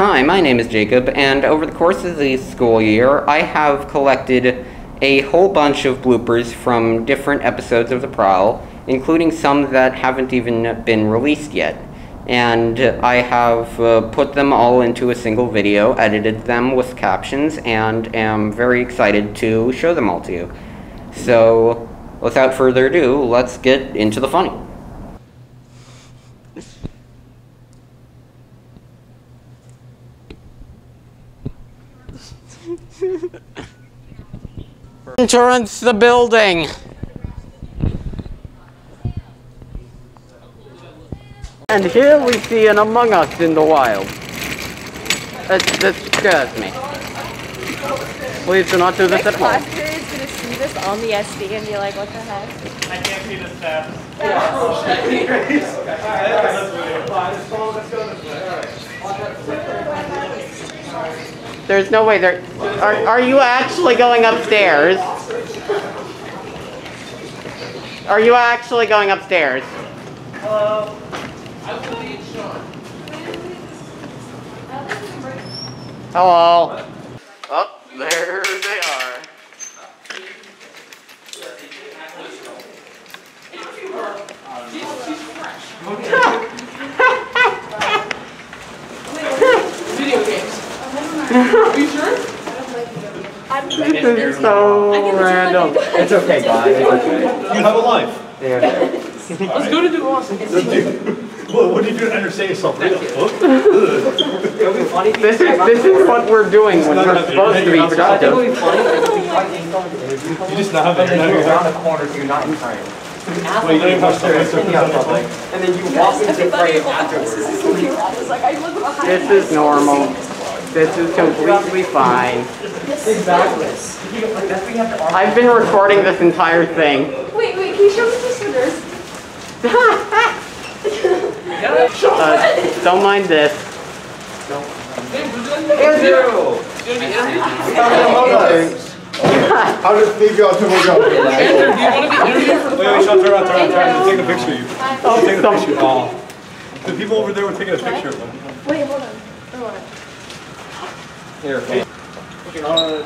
Hi, my name is Jacob, and over the course of the school year, I have collected a whole bunch of bloopers from different episodes of The Prowl, including some that haven't even been released yet. And I have uh, put them all into a single video, edited them with captions, and am very excited to show them all to you. So, without further ado, let's get into the funny. Entrance the building. And here we see an Among Us in the wild. That, that scares me. Please do not do this My at home. class period's gonna see this on the SD and be like, what the heck? I can't see the steps. There's no way there. Are, are you actually going upstairs? Are you actually going upstairs? Hello. Oh, there they are. Video games. Are you sure? This is so random. It's okay, guys. It's okay. You have a life. There, there. Let's go to do awesome. What, what did you understand yourself? Read a book? It'll be funny. This is this is what we're doing when we're supposed to be I think it'll productive. be funny if we try to install the interview phone, You just not have it. You're around the corner so you're not in time. So we ask Wait, you don't them even have to questions, answer opinion on the something, and then you walk into the frame afterwards. This is normal. This is completely fine. Exactly. Like, that's what you have to argue. I've been recording this entire thing. Wait, wait, can you show me the sweaters? Uh, don't mind this. Hey, would you like to Andrew! It's gonna be. How does Steve go to go? Andrew, do you want to be interviewed Wait, wait, Sean, turn around, turn around, turn around. Take a picture of you. Oh, Take a picture. Oh. The people over there were taking a picture of them. Wait, hold on. Hold on. Here, okay.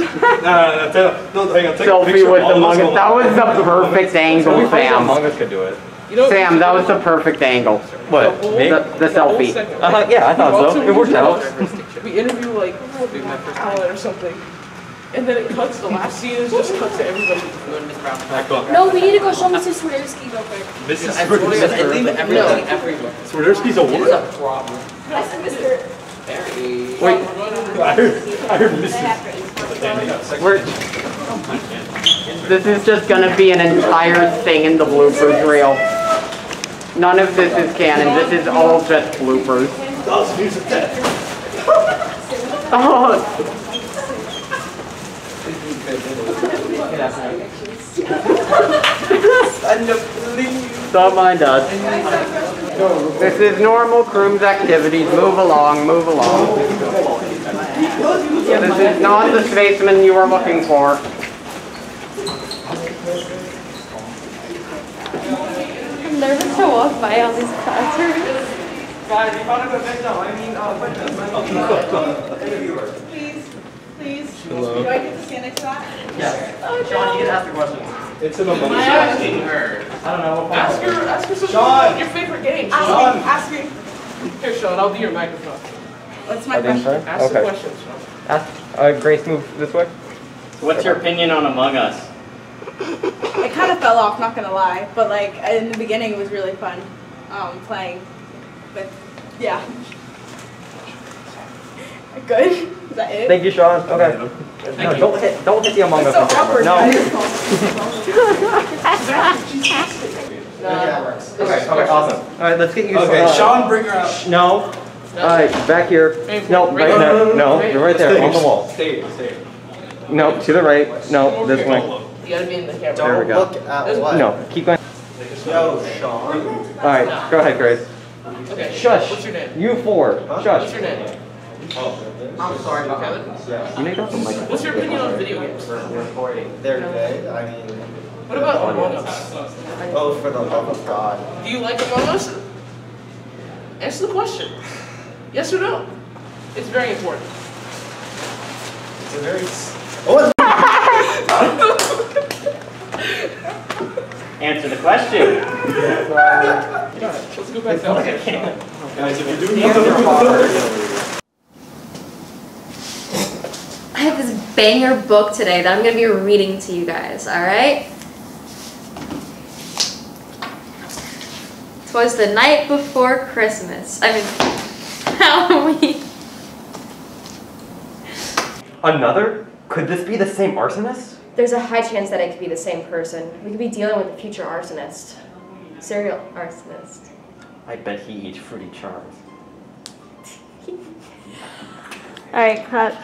No, no, no, no, no, hang on, take a Selfie picture with of all. Among Us. That was the perfect angle, Sam. Us could do it. You know, Sam, that was the perfect angle. What? Me? The, the selfie. Uh, yeah, I thought so. It worked out. We interview like Alan or something. And then it cuts, the last scene is just cuts to everybody. No, we need to go show Mr. Swiderski real quick. Mrs. No. Swiderski's a woman? Mr. Wait, I heard, I heard Mrs. we're. Oh, this is just gonna be an entire thing in the bloopers reel. None of this is canon. This is all just bloopers. Does music dead? Oh, don't mind us. This is normal Croom's activities. Move along, move along. This is not the spaceman you were looking for. I'm nervous to walk by all these classrooms. Guys, you found a good victim. I mean, uh, Please, please. Do I get to stand next to that? Yeah. Sean, you can ask the questions. It's an among I us. ask, I don't know. We'll ask her, ask her something Sean! your favorite game. Ask me, ask me. Here, Sean, I'll do your microphone. What's my question? Ask the question, Sean. Ask, uh, Grace, move this way. What's your opinion on Among Us? It kind of fell off, not gonna lie, but like in the beginning it was really fun, um, playing. But yeah. Good. Is that it? Thank you, Sean. Okay. No, don't hit, don't hit the Among Us. so on camera. awkward. No. guys. Okay, okay, awesome. All right, let's get you. Okay, uh, Sean, bring her up. No. All right, back here. Hey, No, right right there. there. No, you're right there on the wall. Stay, stay. No, to the right. No, this way. You gotta be in the camera. There we go. at what? No, keep going. Yo, Sean. All right, go ahead, Grace. Okay. Shush. What's your name? You four. What's Shush. your name? I'm sorry about Kevin? You make up some like. What's your opinion on video games? They're good. I mean, What about Among Us? oh, for the love of God. Do you like Among Us? Answer the question. Yes or no? It's very important. It's a very. s- Oh, Answer the question. Let's go back down. guys, if you do nothing. I have this banger book today that I'm gonna be reading to you guys, alright? Twas the night before Christmas. I mean, Halloween. Another? Could this be the same arsonist? There's a high chance that it could be the same person. We could be dealing with a future arsonist. Serial arsonist. I bet he eats fruity charms. Alright, cut.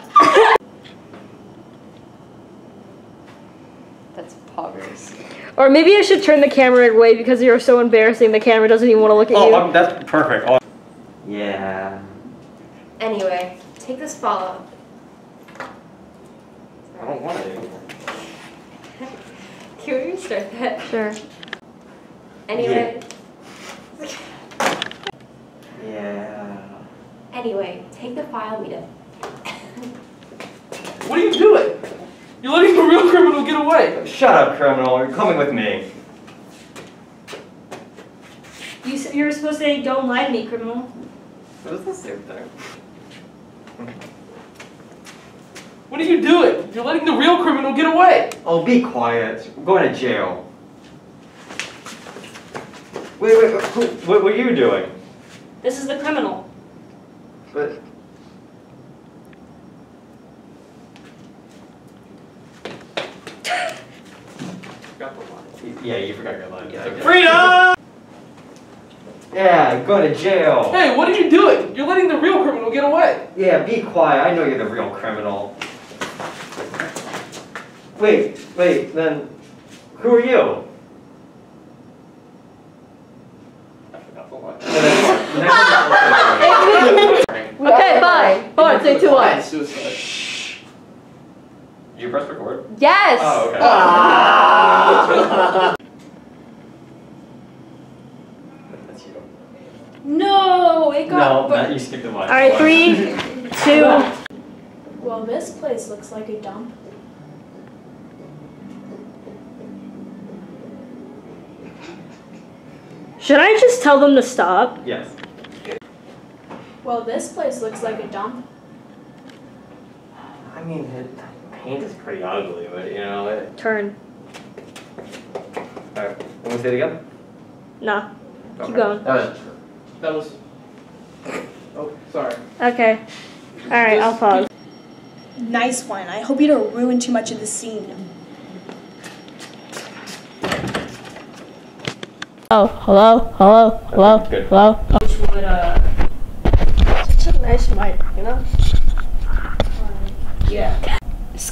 That's poggers. Or maybe I should turn the camera away because you're so embarrassing the camera doesn't even want to look at Oh, you. um, that's perfect. Oh. Yeah. Anyway, take this follow. I don't want to. Can we restart that? Sure. Anyway, Yeah. anyway, take the file meter. What are you doing? You're letting the real criminal get away. Shut up, criminal. You're coming with me. You, s- you're supposed to say, don't lie to me, criminal. It was the same thing. What are you doing? You're letting the real criminal get away. Oh, be quiet. We're going to jail. Wait, wait, who, what were you doing? This is the criminal. But. Yeah, you forgot your line. Yeah, Freedom! Yeah, go to jail. Hey, what are you doing? You're letting the real criminal get away. Yeah, be quiet. I know you're the real criminal. Wait, wait, then who are you? I forgot the line. Okay, fine. Four, three, two, one. Suicide. Did you press record? Yes! Oh, okay. That's you. No, it No, Matt, you skipped the line. Alright, three, two. Well, this place looks like a dump. Should I just tell them to stop? Yes. Well, this place looks like a dump. I mean, the paint is pretty ugly, but you know, it. Turn. Alright, want to say it again? Nah. Okay. going. That was That was. Oh, sorry. Okay. Alright, I'll pause. Nice one. I hope you don't ruin too much of the scene. Oh, hello, hello, hello, Good. hello. Which would, uh. Such a nice mic, you know? Yeah.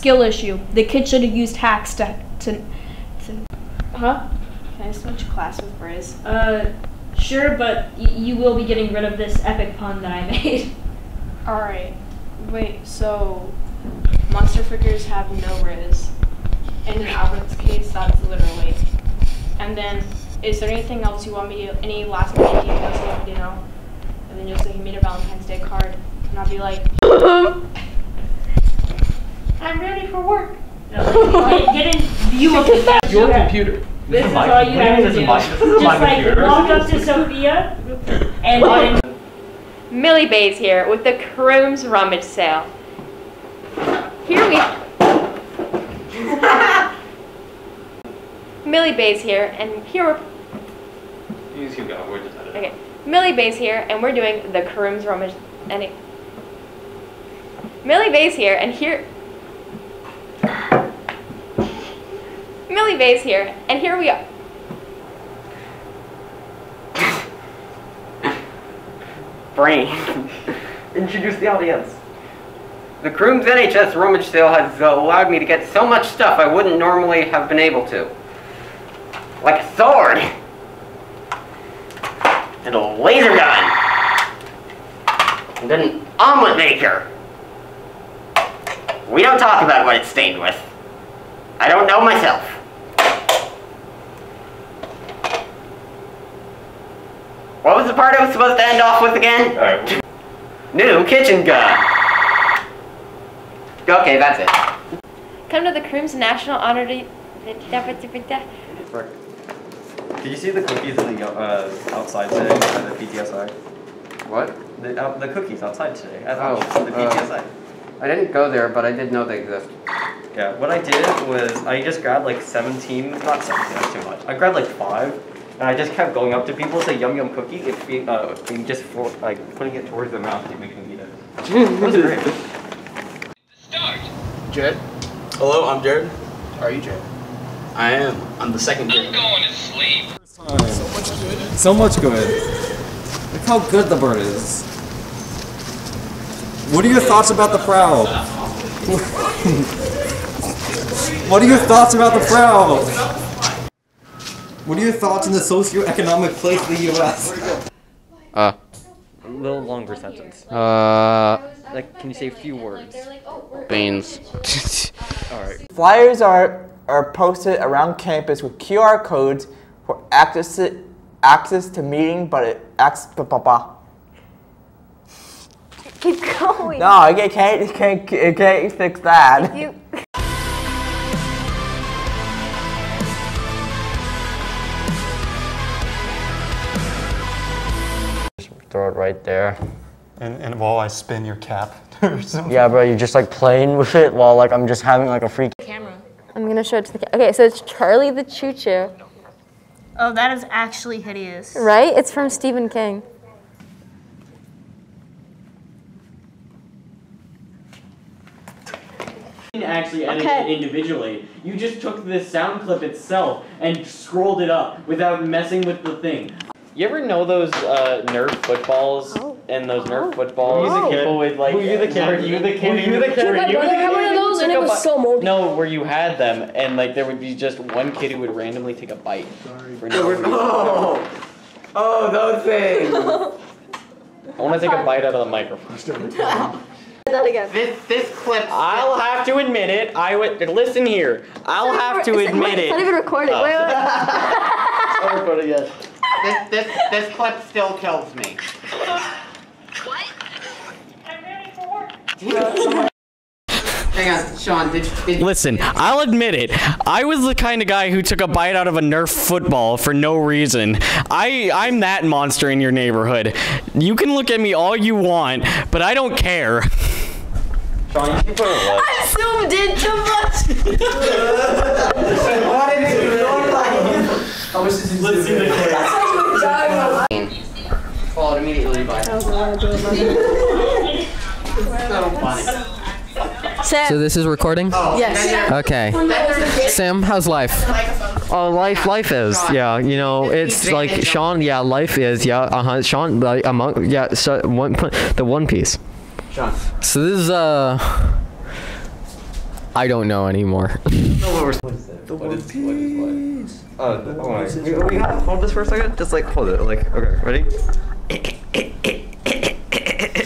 Skill issue. The kid should have used hacks to. to, to huh? Can I switch class with Briz? Uh, sure, but y- you will be getting rid of this epic pun that I made. Alright. Wait, so. Monster figures have no Riz. And in Albert's case, that's literally. And then, is there anything else you want me to. Any last minute details you want me to know? And then you'll say he made a Valentine's Day card. And I'll be like, I'm ready for work. get, get in view of the Your computer. This is my- all you have to do. my- Just like computer. walk up to Sophia and then Millie Bays here with the Crooms Rummage Sale. Here we. Millie Bays here, and here we're. You just keep going. We're just editing. Okay, Millie Bays here, and we're doing the Crooms Rummage. Any. Millie Bays here, and here. Millie Bays here, and here we are. Brain. Introduce the audience. The Crooms NHS rummage sale has uh, allowed me to get so much stuff I wouldn't normally have been able to. Like a sword. And a laser gun. And an omelet maker. We don't talk about what it's stained with. I don't know myself. What was the part I was supposed to end off with again? Alright. New kitchen gun. Okay, that's it. Come to the Crimson National Honor. Day- Did you see the cookies in the uh, outside today at the PTSI? What? The, uh, the cookies outside today at Oh, the uh, I didn't go there, but I did know they exist. Yeah, what I did was I just grabbed like 17, not 17, that's too much. I grabbed like five, and I just kept going up to people, say yum yum cookie, if being, uh, and just for, like putting it towards their mouth to make them eat it. It was great. Jared? Hello, I'm Jared. Are you Jared? I am. I'm the second Jared. So much good. Look how good the bird is. What are your thoughts about the prowl? what are your thoughts about the prowl? What are your thoughts on the socioeconomic place of the U.S.? Uh. A little longer sentence. Uh. Like, can you say a few words? Beans. Alright. Flyers are are posted around campus with QR codes for access to, access to meeting, but it acts. Ba, ba, ba. Keep going. No, I can't, can't, can't, can't fix that. You. Throw it right there. And, and while I spin your cap or something. Yeah, bro, you're just like playing with it while like I'm just having like a freak. Camera, I'm gonna show it to the. ca- Okay, so it's Charlie the Choo Choo, Oh, that is actually hideous. right? It's from Stephen King. didn't actually edit Okay. it individually. You just took the sound clip itself and scrolled it up without messing with the thing. You ever know those uh, Nerf footballs and those Nerf footballs? Were you the kid? People with like. Were you the kid? Were you the kid? Were you the kid? Were My you the had one of kid who those and it was bi- so moldy. No, where you had them and like there would be just one kid who would randomly take a bite. Sorry. For no reason. Oh. Oh, those things. I want to take a bite out of the microphone. That again. This this clip. I'll have to admit it. I would listen here. I'll have to It's- admit wait, It's not even recording. Oh. Wait, wait. I'll record it again. This this this clip still kills me. What? I'm ready for Hang on, Sean. Did, did Listen, I'll admit it. I was the kind of guy who took a bite out of a Nerf football for no reason. I I'm that monster in your neighborhood. You can look at me all you want, but I don't care. Sean, you should put it left. I zoomed in too much. What did it look like? Let's see the clip. Followed immediately by. so. Sam. So this is recording? Yes. Okay. Sam, how's life? Oh, life, life is. Yeah, you know, it's like Sean. Yeah, life is. Yeah, uh huh. Sean, like among. Yeah, so one, the One Piece. Sean. So this is uh I don't know anymore. What is what is life? Uh, hold on. We, we gotta hold this for a second. Just like hold it. Like okay, ready?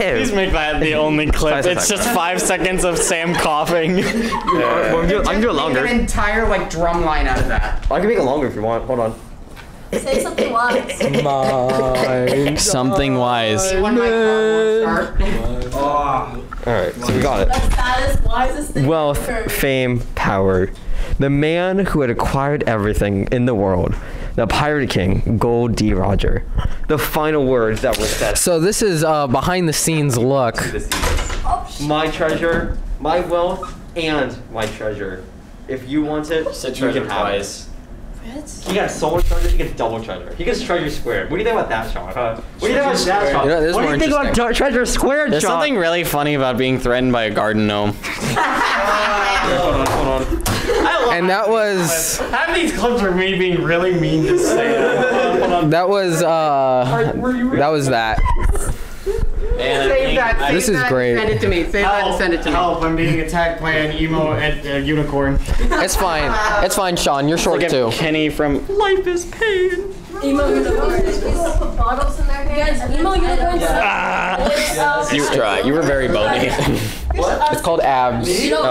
Please make that the only clip. Five It's seconds. just five seconds of Sam coughing. Yeah. Well, I can do it- I can do it longer. Make an entire like drum line out of that. I can make it longer if you want. Hold on. Say something wise. Mine. Something wise. When my car won't start. All right, so we got it. Saddest, wisest thing Wealth, fame, power. The man who had acquired everything in the world. The Pirate King, Gold D. Roger. The final words that were said. So this is uh behind the scenes look. My treasure, my wealth, and my treasure. If you want it, Said you treasure can have twice. it. He got so much treasure, he gets double treasure. He gets treasure squared. What do you think about that, Sean? what do you think about that, Sean? You know, this is what do more you think about interesting. tre- treasure squared, There's Sean? something really funny about being threatened by a garden gnome. hold on, hold on. And that was Half these clips are me being really mean to say. that was uh that was that. Save that. Save This is great. Send it to me. Save that and send it to me. Help! I'm being attacked by an emo and uh, unicorn. It's fine. It's fine, Sean. You're short Like too. Kenny from Life is Pain. Emo unicorns. People bottles in their hands. Emo unicorns. Ah. It's, um, You, you were very bony. It's called abs. You know-